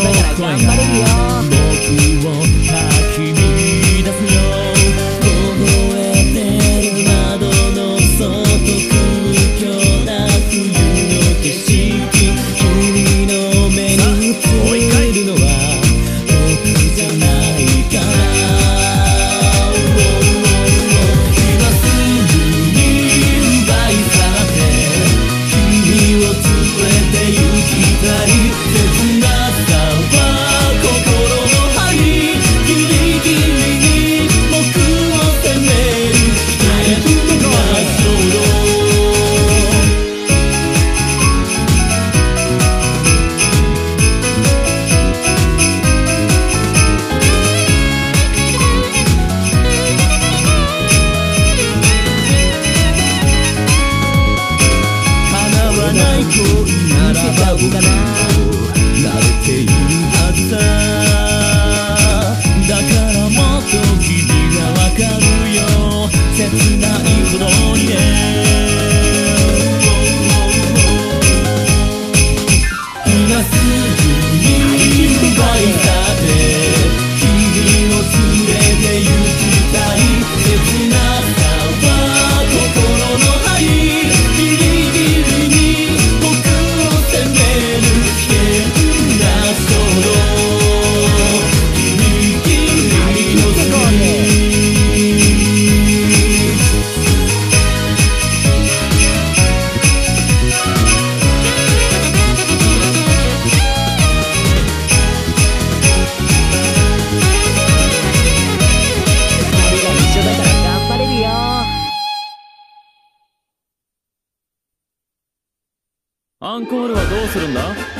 Dios, gloria a アンコールはどうするんだ？